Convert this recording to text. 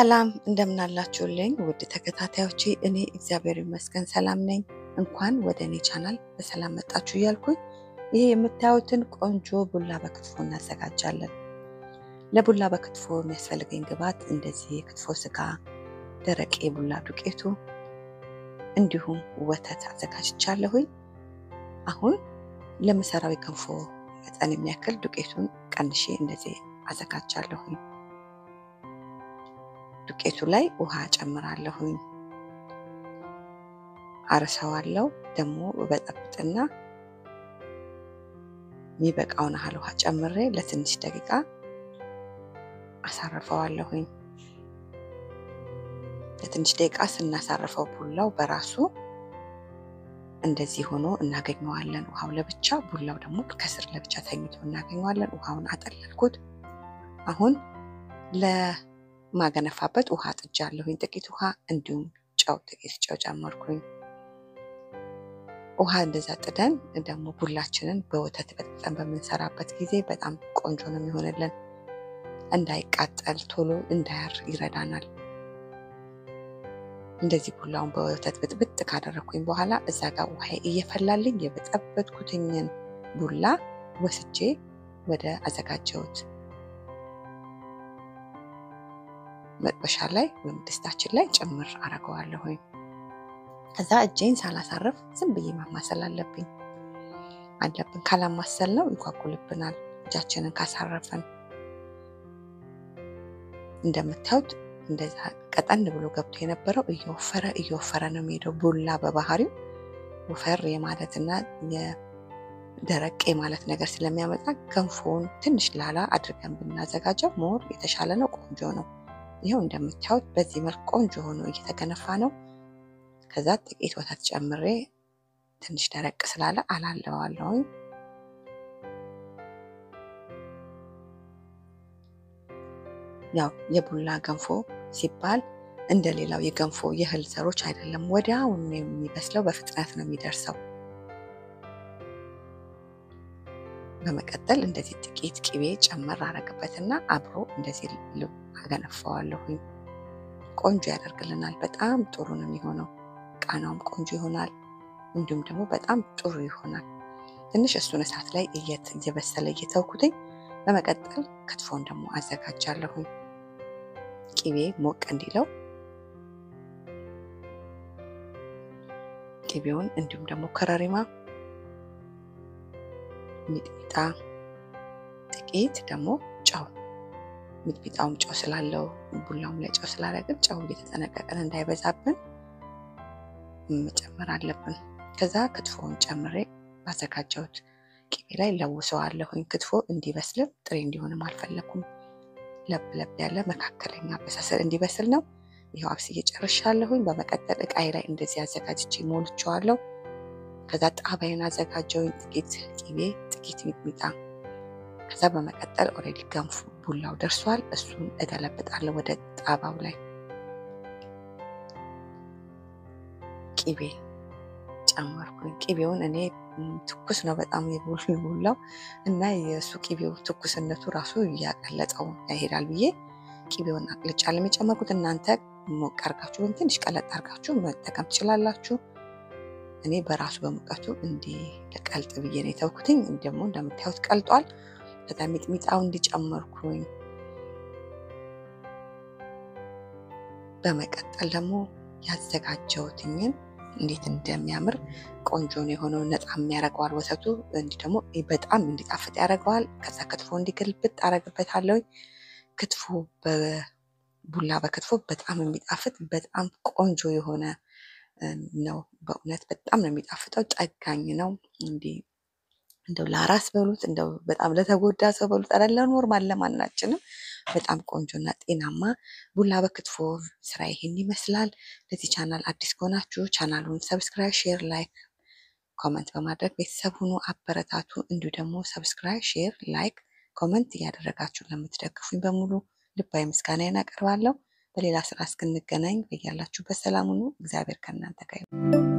ሰላም እንደምናላችሁልኝ ውድ ተከታታዮቼ፣ እኔ እግዚአብሔር ይመስገን ሰላም ነኝ። እንኳን ወደ እኔ ቻናል በሰላም መጣችሁ እያልኩኝ ይሄ የምታዩትን ቆንጆ ቡላ በክትፎ እናዘጋጃለን። ለቡላ በክትፎ የሚያስፈልገኝ ግብዓት እንደዚህ የክትፎ ስጋ፣ ደረቅ የቡላ ዱቄቱ እንዲሁም ወተት አዘጋጅቻለሁኝ። አሁን ለምሰራው የገንፎ መጠን የሚያክል ዱቄቱን ቀንሼ እንደዚህ አዘጋጃለሁኝ። ዱቄቱ ላይ ውሃ ጨምራለሁኝ። አርሰዋለው ደግሞ በጠብጥና የሚበቃውን ያህል ውሃ ጨምሬ ለትንሽ ደቂቃ አሳርፈዋለሁኝ። ለትንሽ ደቂቃ ስናሳርፈው ቡላው በራሱ እንደዚህ ሆኖ እናገኘዋለን። ውሃው ለብቻ ቡላው ደግሞ ከስር ለብቻ ተኝቶ እናገኘዋለን። ውሃውን አጠለልኩት። አሁን ለማገነፋበት ውሃ ጥጃለሁኝ። ጥቂት ውሃ እንዲሁም ጨው ጥቂት ጨው ጨመርኩኝ። ውሃ እንደዛ ጥደን ደግሞ ቡላችንን በወተት በጥብጠን በምንሰራበት ጊዜ በጣም ቆንጆ ነው የሚሆንልን። እንዳይቃጠል ቶሎ እንዳያር ይረዳናል። እንደዚህ ቡላውን በወተት ብጥብጥ ካደረግኩኝ በኋላ እዛ ጋር ውሃ እየፈላልኝ የበጠበጥኩትኝን ቡላ ወስጄ ወደ አዘጋጀሁት መጥበሻ ላይ ወይም ድስታችን ላይ ጭምር አረገዋለሁኝ። ከዛ እጄን ሳላሳርፍ ዝም ብዬ ማማሰል አለብኝ አለብን። ካላማሰል ነው ይጓጉልብናል። እጃችንን ካሳረፍን እንደምታዩት እንደዛ ቀጠን ብሎ ገብቶ የነበረው እየወፈረ እየወፈረ ነው የሚሄደው። ቡላ በባህሪው ወፈር የማለትና የደረቅ የማለት ነገር ስለሚያመጣ ገንፎውን ትንሽ ላላ አድርገን ብናዘጋጀው more የተሻለ ነው፣ ቆንጆ ነው። ይኸው እንደምታዩት በዚህ መልክ ቆንጆ ሆኖ እየተገነፋ ነው። ከዛ ጥቂት ወተት ጨምሬ ትንሽ ደረቅ ስላለ አላለዋለሁኝ። ያው የቡላ ገንፎ ሲባል እንደ ሌላው የገንፎ የእህል ዘሮች አይደለም። ወዲያውኑ የሚበስለው በፍጥነት ነው የሚደርሰው። በመቀጠል እንደዚህ ጥቂት ቅቤ ጨመር አረግበትና አብሮ እንደዚህ አገነፋዋለሁኝ። ቆንጆ ያደርግልናል። በጣም ጥሩ ነው የሚሆነው። ቃናውም ቆንጆ ይሆናል። እንዲሁም ደግሞ በጣም ጥሩ ይሆናል። ትንሽ እሱን እሳት ላይ እየበሰለ እየተውኩትኝ በመቀጠል ክትፎን ደግሞ አዘጋጃለሁኝ። ቅቤ ሞቅ እንዲለው ቅቤውን እንዲሁም ደግሞ ከረሪማ፣ ሚጥሚጣ፣ ጥቂት ደግሞ ጨው ሚጥሚጣውም ጨው ስላለው ቡላውም ላይ ጨው ስላደረግን ጨው እየተጠነቀቀን እንዳይበዛብን መጨመር አለብን። ከዛ ክትፎውን ጨምሬ ባዘጋጀሁት ቅቤ ላይ ለውሰዋለሁኝ። ክትፎ እንዲበስልም ጥሬ እንዲሆንም አልፈለኩም። ለብ ለብ ያለ መካከለኛ አበሳሰል እንዲበስል ነው። ይኸው አብስዬ ጨርሻለሁኝ። በመቀጠል እቃዬ ላይ እንደዚህ አዘጋጅቼ ሞልቼዋለሁ። ከዛ ጣባዬን አዘጋጀሁኝ። ጥቂት ቅቤ፣ ጥቂት ሚጥሚጣ። ከዛ በመቀጠል already ገንፎ ቡላው ደርሷል። እሱን እገለብጣለሁ ወደ ጣባው ላይ ቅቤ ጨመርኩኝ። ቅቤውን እኔ ትኩስ ነው በጣም የቡላው እና የእሱ ቅቤው ትኩስነቱ ራሱ እያቀለጠው ያሄዳል ብዬ ቅቤውን አቅልጫለም የጨመርኩት። እናንተ ሞቅ አርጋችሁ ወይም ትንሽ ቀለጥ አርጋችሁ መጠቀም ትችላላችሁ። እኔ በራሱ በሙቀቱ እንዲቀልጥ ብዬ ነው የተውኩትኝ። ደግሞ እንደምታዩት ቀልጧል። ከዛ ሚጥሚጣው እንዲጨመርኩኝ በመቀጠል ደግሞ ያዘጋጀሁትኝን እንዴት እንደሚያምር ቆንጆ ነው የሆነው። ነጣም ያደርገዋል ወተቱ፣ እንዲህ ደግሞ በጣም እንዲጣፍጥ ያደርገዋል። ከዛ ክትፎ እንዲገልብጥ አደርግበታለሁ። ክትፎ በቡላ በክትፎ በጣም የሚጣፍጥ በጣም ቆንጆ የሆነ ነው። በእውነት በጣም ነው የሚጣፍጠው። ጠጋኝ ነው። እንዲህ እንደው ለአራስ በሉት እንደው በጣም ለተጎዳ ሰው በሉት አለ normal ለማናችንም በጣም ቆንጆና ጤናማ ቡላ በክትፎ ስራ ይሄን ይመስላል። ለዚህ ቻናል አዲስ ከሆናችሁ ቻናሉን subscribe፣ share፣ like፣ comment በማድረግ ቤተሰብ ሁኑ፣ አበረታቱ። እንዲሁ ደግሞ subscribe፣ share፣ like፣ comment እያደረጋችሁ ለምትደግፉኝ በሙሉ ልባዊ ምስጋናዬን አቀርባለሁ። በሌላ ስራ እስክንገናኝ በያላችሁበት ሰላም ሁኑ። እግዚአብሔር ከእናንተ ጋር